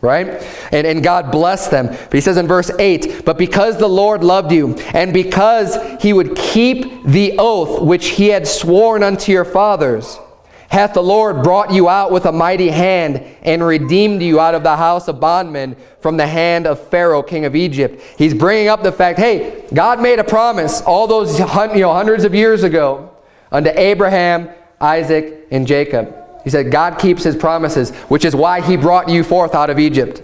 right? And, and God blessed them. But he says in verse 8, But because the Lord loved you, and because he would keep the oath which he had sworn unto your fathers, hath the Lord brought you out with a mighty hand and redeemed you out of the house of bondmen from the hand of Pharaoh, king of Egypt. He's bringing up the fact, hey, God made a promise all those you know, hundreds of years ago unto Abraham, Isaac, and Jacob. He said, God keeps his promises, which is why he brought you forth out of Egypt.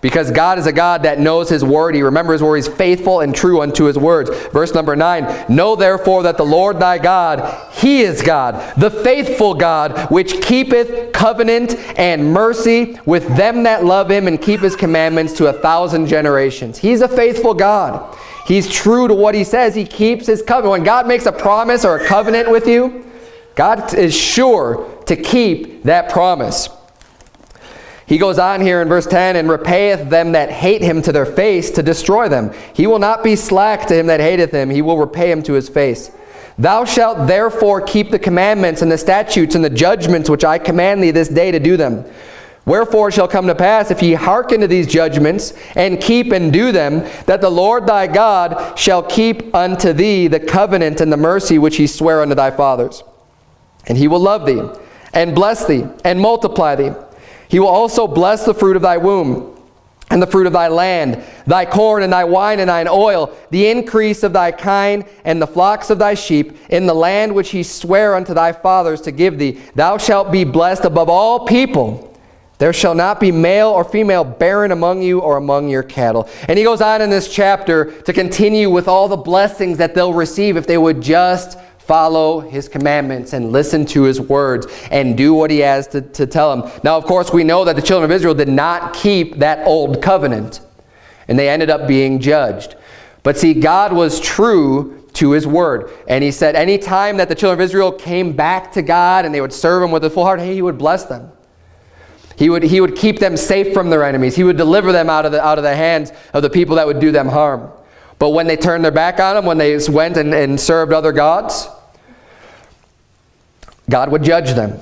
Because God is a God that knows his word. He remembers where he's faithful and true unto his words. Verse number 9, Know therefore that the Lord thy God, he is God, the faithful God, which keepeth covenant and mercy with them that love him and keep his commandments to a thousand generations. He's a faithful God. He's true to what he says. He keeps his covenant. When God makes a promise or a covenant with you, God is sure to keep that promise. He goes on here in verse 10, and repayeth them that hate him to their face to destroy them. He will not be slack to him that hateth him. He will repay him to his face. Thou shalt therefore keep the commandments and the statutes and the judgments which I command thee this day to do them. Wherefore it shall come to pass, if ye hearken to these judgments, and keep and do them, that the Lord thy God shall keep unto thee the covenant and the mercy which he sware unto thy fathers. And he will love thee, and bless thee, and multiply thee. He will also bless the fruit of thy womb, and the fruit of thy land, thy corn and thy wine and thine oil, the increase of thy kine and the flocks of thy sheep, in the land which he sware unto thy fathers to give thee. Thou shalt be blessed above all people. There shall not be male or female barren among you or among your cattle. And he goes on in this chapter to continue with all the blessings that they'll receive if they would just follow his commandments and listen to his words and do what he has to, to tell them. Now, of course, we know that the children of Israel did not keep that old covenant, and they ended up being judged. But see, God was true to his word. And he said any time that the children of Israel came back to God and they would serve him with a full heart, he would bless them. He would, he would keep them safe from their enemies. He would deliver them out of, the, out of the hands of the people that would do them harm. But when they turned their back on him, when they went and, and served other gods, God would judge them.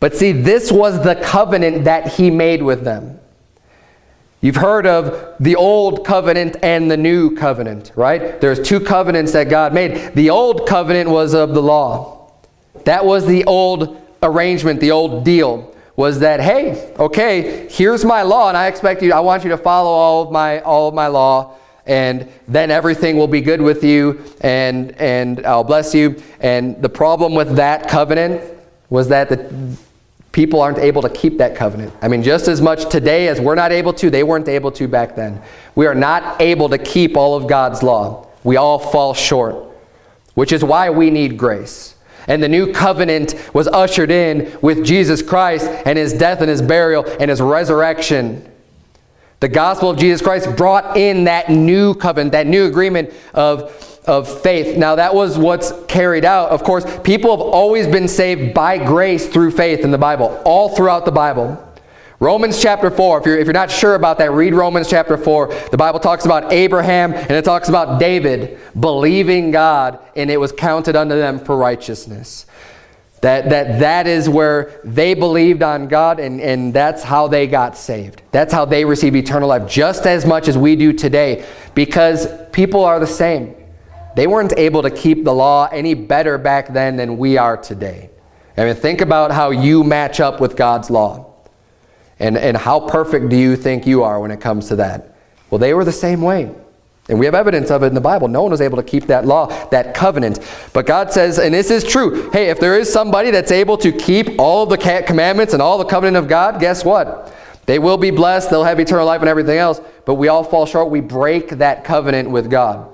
But see, this was the covenant that he made with them. You've heard of the old covenant and the new covenant, right? There's two covenants that God made. The old covenant was of the law. That was the old arrangement, the old deal was that, hey, okay, here's my law, and I expect you, I want you to follow all of my, all of my law, and then everything will be good with you, and, and I'll bless you. And the problem with that covenant was that the people aren't able to keep that covenant. I mean, just as much today as we're not able to, they weren't able to back then. We are not able to keep all of God's law. We all fall short, which is why we need grace. And the new covenant was ushered in with Jesus Christ and his death and his burial and his resurrection. The gospel of Jesus Christ brought in that new covenant, that new agreement of of faith. Now that was what's carried out. Of course, people have always been saved by grace through faith in the Bible, all throughout the Bible. Romans chapter 4, if you're, if you're not sure about that, read Romans chapter 4. The Bible talks about Abraham and it talks about David believing God and it was counted unto them for righteousness. That, that, that is where they believed on God and, and that's how they got saved. That's how they receive eternal life just as much as we do today because people are the same. They weren't able to keep the law any better back then than we are today. I mean, think about how you match up with God's law. And, and how perfect do you think you are when it comes to that? Well, they were the same way. And we have evidence of it in the Bible. No one was able to keep that law, that covenant. But God says, and this is true, hey, if there is somebody that's able to keep all the commandments and all the covenant of God, guess what? They will be blessed, they'll have eternal life and everything else, but we all fall short. We break that covenant with God.